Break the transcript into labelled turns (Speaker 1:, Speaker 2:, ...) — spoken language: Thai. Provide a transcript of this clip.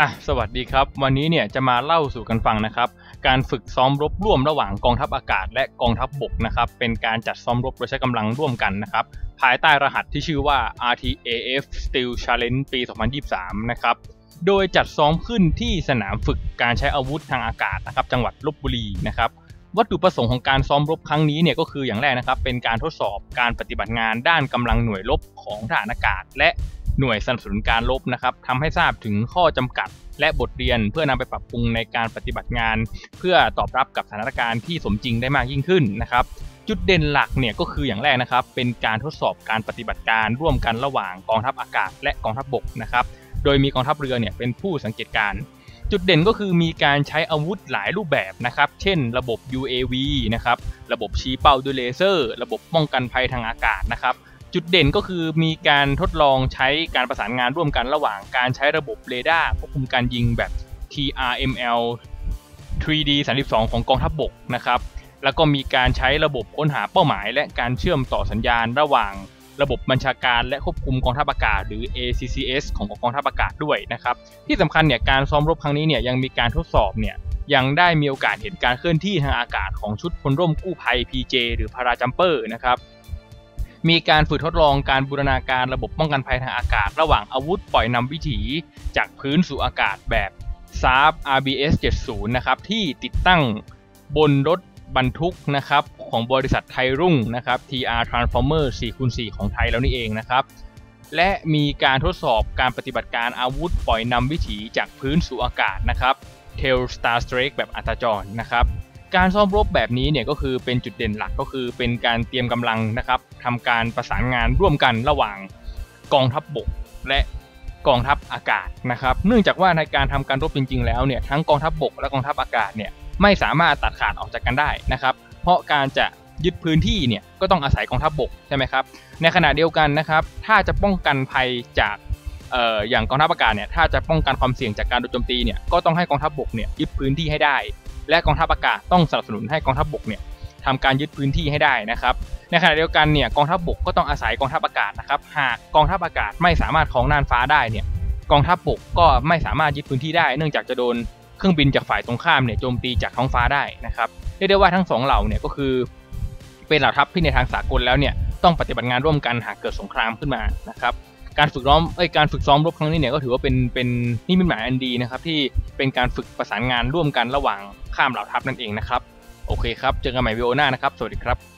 Speaker 1: อะสวัสดีครับ วันนี้เนี่ยจะมาเล่าสู่กันฟังนะครับ การฝึกซ้อมรบร่วมระหว่างกองทัพอากาศ และกองทัพบบกนะครับ เป็นการจัดซ้อมรบโดยใช้กำลังร่วมกันนะครับ ภายใต้รหัสที่ชื่อว่า RTAF Steel Challenge ปี 2023 นะครับ โดยจัดซ้อมขึ้นที่สนามฝึกการใช้อาวุธทางอากาศนะครับ จังหวัดลบบุรีนะครับ วัตถุประสงค์ของการซ้อมรบครั้งนี้เนี่ยก็คืออย่างแรกนะครับ เป็นการทดสอบการปฏิบัติงานด้านกำลังหน่วยรบของทหารอากาศ และ หน่วยสนับสนุนการรบนะครับทำให้ทราบถึงข้อจำกัดและบทเรียนเพื่อนำไปปรับปรุงในการปฏิบัติงาน เพื่อตอบรับกับสถานการณ์ที่สมจริงได้มากยิ่งขึ้นนะครับจุดเด่นหลักเนี่ยก็คืออย่างแรกนะครับ เป็นการทดสอบการปฏิบัติการร่วมกันระหว่างกองทัพอากาศและกองทัพบกนะครับโดยมีกองทัพเรือเนี่ยเป็นผู้สังเกตการ จุดเด่นก็คือมีการใช้อาวุธหลายรูปแบบนะครับ เช่น ระบบ UAV นะครับระบบชี้เป้าด้วยเลเซอร์ ระบบป้องกันภัยทางอากาศนะครับ จุดเด่นก็คือมีการทดลองใช้การประสานงานร่วมกันระหว่างการใช้ระบบเรดาร์ควบคุมการยิงแบบ TRML 3D 32ของกองทัพบกนะครับ แล้วก็มีการใช้ระบบค้นหาเป้าหมาย และการเชื่อมต่อสัญญาณระหว่างระบบบัญชาการและควบคุมกองทัพอากาศ หรือ ACCS ของกองทัพอากาศด้วยนะครับ ที่สำคัญเนี่ยการซ้อมรบครั้งนี้เนี่ยยังมีการทดสอบเนี่ยยังได้มีโอกาสเห็นการเคลื่อนที่ทางอากาศของชุดพลร่มกู้ภัย PJ หรือ parajumper นะครับ มีการฝึกทดลองการบูรณาการระบบป้องกันภัยทางอากาศ ระหว่างอาวุธปล่อยนำวิถีจากพื้นสู่อากาศแบบ s a r p RBS 70 นะครับ ที่ติดตั้งบนรถบรรทุกนะครับ ของบริษัทไทยรุ่งนะครับ TR Transformer 4x4 ของไทยแล้วนี่เองนะครับ และมีการทดสอบการปฏิบัติการอาวุธปล่อยนำวิถีจากพื้นสู่อากาศนะครับ Tail Star Strike แบบอัตจรนะครับ การซ้อมรบแบบนี้เนี่ยก็คือเป็นจุดเด่นหลักก็คือเป็นการเตรียมกำลังนะครับทำการประสานงานร่วมกันระหว่างกองทัพบบกและกองทัพอากาศนะครับ เนื่องจากว่าในการทำการรบจริง ๆ แล้วเนี่ยทั้งกองทัพบบกและกองทัพอากาศเนี่ยไม่สามารถตัดขาดออกจากกันได้นะครับ เพราะการจะยึดพื้นที่เนี่ยก็ต้องอาศัยกองทัพบบกใช่ไหมครับ ในขณะเดียวกันนะครับ ถ้าจะป้องกันภัยจากเอ่ออย่างกองทัพอากาศเนี่ยถ้าจะป้องกันความเสี่ยงจากการโดนโจมตีเนี่ยก็ต้องให้กองทัพบบกเนี่ยยึดพื้นที่ให้ได้ และกองทัพอากาศต้องสนับสนุนให้กองทัพบบกเนี่ยทำการยึดพื้นที่ให้ได้นะครับ ในขณะเดียวกันเนี่ยกองทัพบบกก็ต้องอาศัยกองทัพอากาศนะครับ หากกองทัพอากาศไม่สามารถของน่านฟ้าได้เนี่ยกองทัพบบกก็ไม่สามารถยึดพื้นที่ได้ เนื่องจากจะโดนเครื่องบินจากฝ่ายตรงข้ามเนี่ยโจมตีจากท้องฟ้าได้นะครับเรียกได้ว่าทั้งสองเหล่าเนี่ยก็คือ เป็นเหล่าทัพที่ในทางสากลแล้วเนี่ยต้องปฏิบัติงานร่วมกันหากเกิดสงครามขึ้นมานะครับ การฝึกร้อมเอ้ยการฝึกซ้อมรบครั้งนี้เนี่ยก็ถือว่าเป็นเป็นนี่เป็นหมายอันดีนะครับที่เป็นการฝึกประสานงานร่วมกันระหว่างข้ามเหล่าทัพนั่นเองนะครับโอเคครับเจอกันใหม่วิดีโอหน้านะครับ สวัสดีครับ